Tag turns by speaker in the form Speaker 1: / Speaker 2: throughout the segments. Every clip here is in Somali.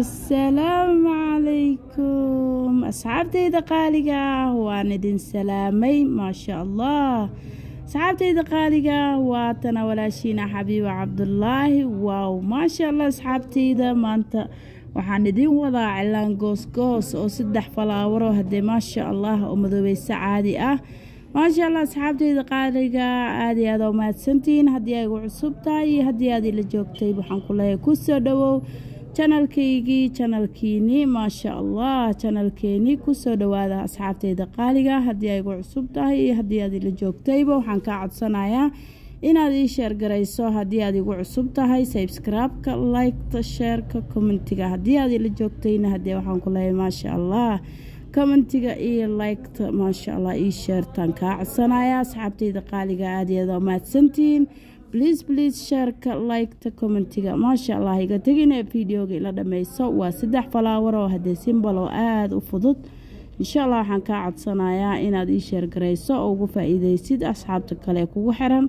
Speaker 1: assalaamu calaykum asxaabtayda qaaliga ah waan idin salaamay maasha allah asxaabtayda qaaliga ah waatana walaashiina xabiiba cabdulaahi waaw maasha allah asxaabtayda maanta waxaan idin wadaa cilaan goosgoos oo saddex falaawaro haddee maasha allah oo madoobeyso caadi ah. Maasha allah asxaabtayda qaaliga aada iyo aada mahadsantihiin. Haddii ay igu cusub tahay iyo haddii aad ila joogtay waxaan ku leeyahay ku soo dhowow janalkaygii janalkiinii maasha allah janalkeenii ku soo dhowaada asxaabtayda qaaliga. Haddii ay igu cusub tahay iyo haddii aad ila joogtayba waxaan kaa codsanayaa inaad ii sheergarayso haddii aad igu cusub tahay sabskraibka liketa sheerka commentiga. Haddii aad ila joogtayna haddee waxaan ku leeyahay maasha allah commentiga iyo liketa maasha allah ii sheertaan kaa codsanayaa. Asxaabtayda qaaliga aada iyo aada mahadsantihiin bliis bliis sheerka liketa commentiga. Maasha allah iga tegina videoga ila dhameyso waa saddex falaawar oo haddee simbal oo aada u fudud. Insha allah waxaan kaa codsanayaa inaad ii sheergarayso oo ugu faa-iideysid asxaabta kale kugu xiran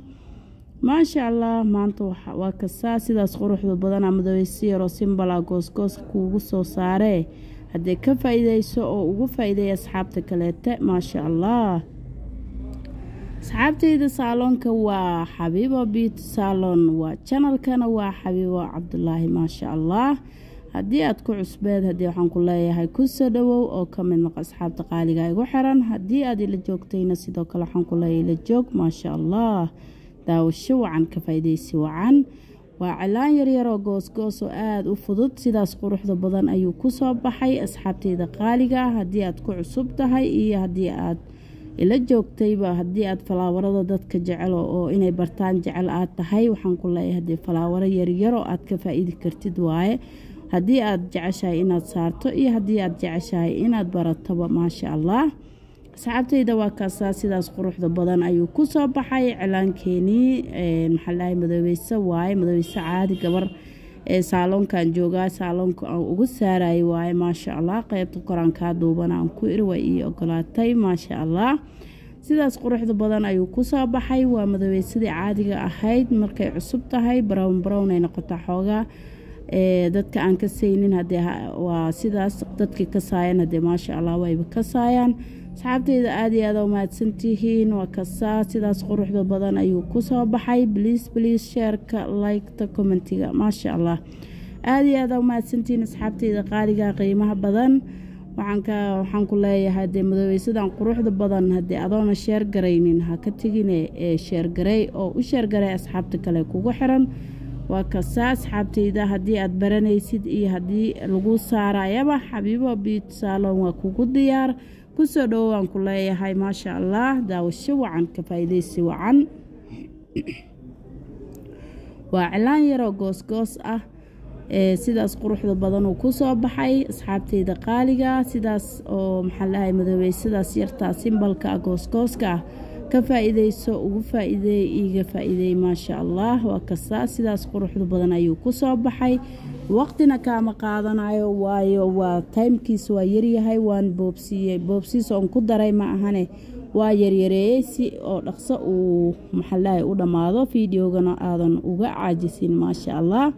Speaker 1: maasha allah maanta waa kasaa sidaas quruxda badana madoweysi yaroo simbala goosgoos kuugu soo saaree haddee ka faa-iideyso oo ugu faa-iideeya asxaabta kaleete maasha allah asxaabtayda saaloonka waa xabiibo biit saalon waa janalkana waa xabiibo cabdulaahi maasha allah haddii aad ku cusbeed haddii waxaan ku leeyahay ku soo dhowow oo ka mid noqo asxaabta qaaliga igu xiran. Haddii aad ila joogtayna sidoo kale waxaan ku leeyahay ila joog maasha allah daawasho wacan ka faa-ideysi wacan. Waa cilaan yaryaroo goosgoos oo aada u fudud. Sidaas quruxda badan ayuu ku soo baxay asxaabtayda qaaliga. Haddii aad ku cusub tahay iyo haddii aad ila joogtayba haddii aad falaawarada dadka jecelo oo inay bartaan jecel aad tahay waxaan ku leeyahay haddii falaawaro yaryaroo aad ka faa-iidi kartid waaye. Haddii aad jeceshahay inaad saarto iyo haddii aad jeceshahay inaad baratoba maasha allah asxaabtayda waa kaasaa sidaas quruxda badan ayuu ku soo baxay. Cilaankeenii maxaalahay madoobeyso waaye madoobeyso caadi gabar saaloonkan joogaa saaloonka aan ugu saarayay waaye maasha allah qeybta koraan kaa duuban aan ku iri way ii ogolaatay maasha allah. Sidaas quruxda badan ayuu ku soo baxay. Waa madoobeysadii caadiga ahayd markay cusub tahay brown brown ay noqotaa xoogaa dadka aan ka saynin hadee waa sidaas dadkii ka saayan hadee maasha allah wayba ka saayaan asxaabteyda aada iyo aada u mahadsantihiin. Waa kasaa sidaas quruxda badan ayuu ku soo baxay. Bliis bliis sheerka liketa commentiga maasha allah. Aada iyo aada u mahadsantihiin asxaabteyda qaaliga qiimaha badan. Waxaan ku leeyahay dee madoobeysadan quruxda badan haddii adoona sheergaraynin ha ka tegine ee sheergarey oo u sheergaray asxaabta kale kugu xiran. Waa kasaa asxaabteyda haddii aad baranaysid iyo haddii lagu saarayaba xabiibo biit saalon waa kugu diyaar ku soo dhowo waan ku leeyahay maasha allah daawasho wacan ka faa-ideysi wacan. Waa cilaan yaroo goosgoos ah sidaas quruxda badan uu ku soo baxay. Asxaabteyda qaaliga sidaas oo maxaa lahay madoobeyssadaas yartaa simbalka ah goosgooska ah. Ka faa-ideyso ugu faa-ideey iiga faa-ideey maasha allah waa kasaa sidaas quruxda badan ayuu ku soo baxay waqtina kaama qaadanayo waayo waa taymkiis waa yaryahay waan boobsiiyey boobsiis oon ku daray ma ahane waa yaryareeyey si oo dhaqso uu maxalahay u dhammaado. Fideogana aadan uga caajisin maasha allah.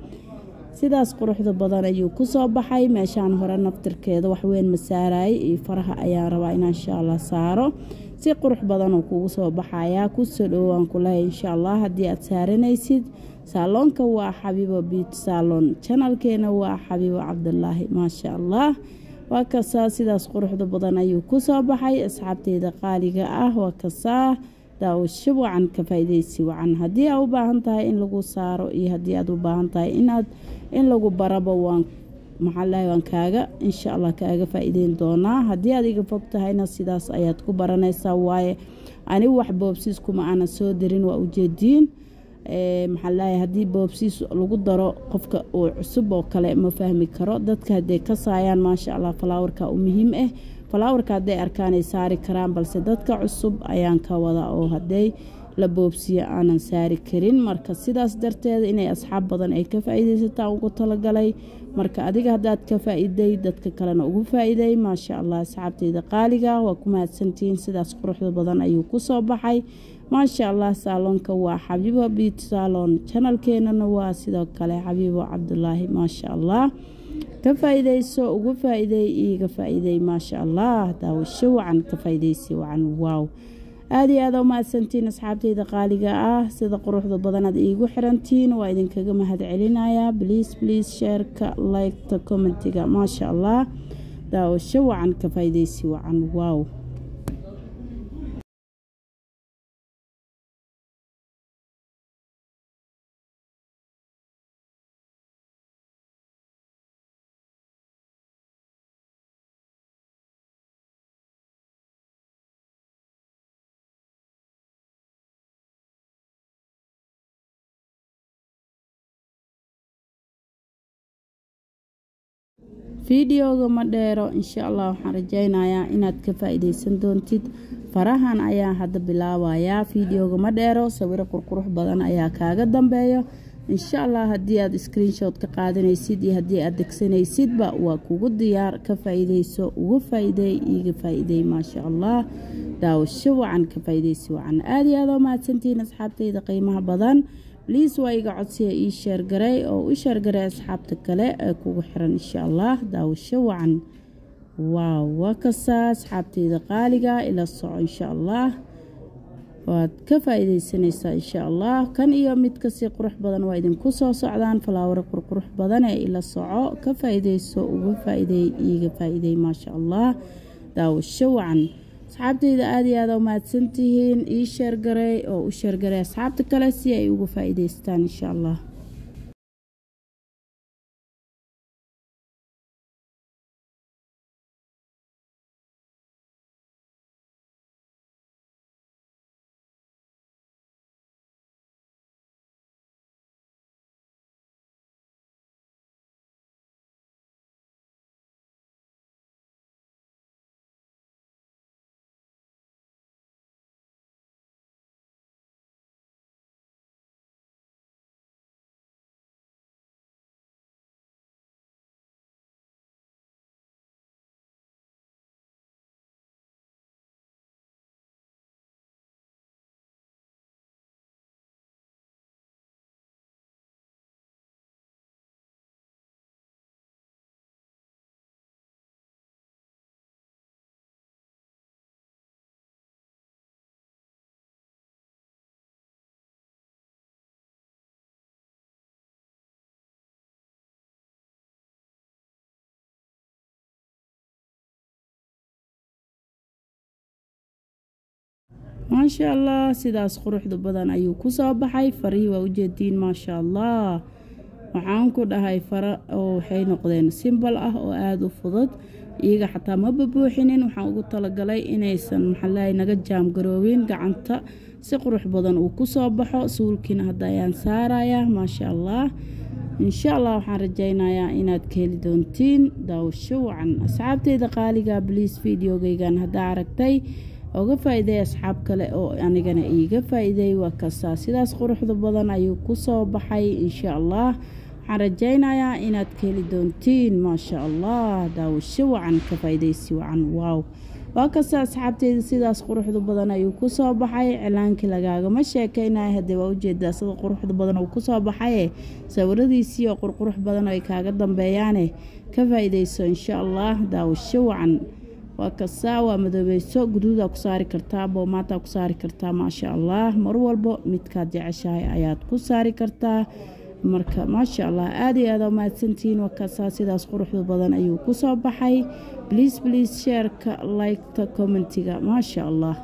Speaker 1: Sidaas quruxda badan ayuu ku soo baxay. Meeshaan hore naftirkeeda waxweyn ma saarayay iyo faraha ayaan rabaa inaan insha allah saaro si qurux badanuu kugu soo baxayaa. Kusoo dhowaan ku lehay insha allah haddii aad saaranaysid. Saaloonka waa xabiibo biit saalon janalkeena waa xabiibo cabdulaahi maasha allah waa kasaa sidaas quruxda badan ayuu ku soo baxay. Asxaabteyda qaaliga ah waa kasaa. Daawasho wacan ka faa-ideysi wacan. Haddii aad u baahan tahay in lagu saaro iyo haddii aad u baahan tahay inaad in lagu baraba waan maxaalahay waan kaaga insha allah kaaga faa-iideyn doonaa. Haddii aad iga fog tahayna sidaas ayaad ku baranaysaa waaye anigu wax boobsiis kuma aanan soo dirin waa ujeediin maxaalahay haddii boobsiis lagu daro qofka uu cusub oo kale ma fahmi karo. Dadka hadday ka saayaan maasha allah falaawarka u muhiim ah falaawarka hadday arkaanay saari karaan balse dadka cusub ayaan ka wada oo hadday la boobsiyo aanan saari karin. Marka sidaas darteeda inay asxaab badan ay ka faa-iideysataan ugu talagalay marka adiga haddaad ka faa-iday dadka kalena ugu faa-iday maasha allah asxaabteyda qaaliga waa ku mahadsantihiin sidaas quruxda badan ayuu ku soo baxay. Maasha allah saaloonka waa xabiibo biit saalon janalkeenana waa sidoo kale xabiibo cabdulaahi maasha allah ka faa-iideyso uga faa-iideey iiga faa-iideey maasha allah daawasho wacan ka faa-iideysi wacan. Waaw aada iyo aada u mahadsantiin asxaabteyda qaaliga ah sida quruxda badanaad iigu xirantiin waa idinkaga mahad celinayaa bliis bliis sheerka liketa commentiga. Maasha allah daawasho wacan ka faa-iideysi wacan. Waaw fideoga ma dheero. Insha allah waxaan rajeynayaa inaad ka faa-iideysan doontid. Farahan ayaa hadda bilaabayaa fideoga ma dheero. Sawiro qurqurux badan ayaa kaaga dambeeyo. Insha allah haddii aad screenshot ka qaadanaysid iyo haddii aad degsanaysidba waa kugu diyaar. Ka faa-iideyso uga iiga faa-iideey maasha allah daawasho wacan ka faa-iideysi wacan. Aada iyo aada oo mahadsantihiin asxaabteyda qiimaha badan bliis waa iga codsiya ii sheergaray oo u sheergaray asxaabta kale ee kugu xiran insha allah daawasho wacan. Waaw waa kasaa asxaabteyda qaaliga ila soco insha allah waad ka faa-iideysanaysaa insha allah kan iyo mid ka sii qurux badan waa idinku soo socdaan falaawaro qurqurux badan ee ila soco. Ka faa-iideyso uga faa-iideey iiga faa-iideey maasha allah daawasho wacan asxaabteyda aada iyo aada u mahadsantihiin. Ii sheergaray oo u sheergaray asxaabta kale si ay uga faa-iideystaan insha allah maasha allah sidaas quruxda badan ayuu ku soo baxay. Farihii waa ujeediin maasha allah waxaan ku dhahay fara oo waxay noqdeen simbal ah oo aada u fudud. Iyaga xataa ma babuuxinin waxaan ugu talagalay inaysan maxalahay naga jaamgaroobin gacanta si qurux badan uu ku soo baxo. Suulkiina hadda ayaan saarayaa maasha allah insha allah waxaan rajeynayaa inaad ka heli doontiin daawasho wacan. Asxaabteyda qaaliga bliis videogeygan haddaa aragtay oga faa-iideey asxaab kale oo anigana iiga faa-iideey waa kasaa. Sidaas quruxda badan ayuu ku soo baxay insha allah waxaan rajeynayaa inaad ka heli doontiin maasha allah daawasho wacan ka faa-ideysi wacan. Waaw. Waa kasta asxaabteyda sidaas quruxda badan ayuu ku soo baxay. Cilaankii lagaagama sheekeynaya haddee waa u jeedaa sida quruxda badan uu ku soo baxaye sawiradiisii oo qurqurux badan ay kaaga dambeeyaane ka faa-ideyso insha allah daawasho wacan waa kasaa waa madoobeyso guduudaa ku saari kartaa boomaataa ku saari kartaa maasha allah mar walbo midkaad jeceshahay ayaad ku saari kartaa. Marka maasha allah aada iyo aada mahadsantihiin waa kasaa sidaas quruxda badan ayuu ku soo baxay. Bliis bliis sheerka liketa commentiga maasha allah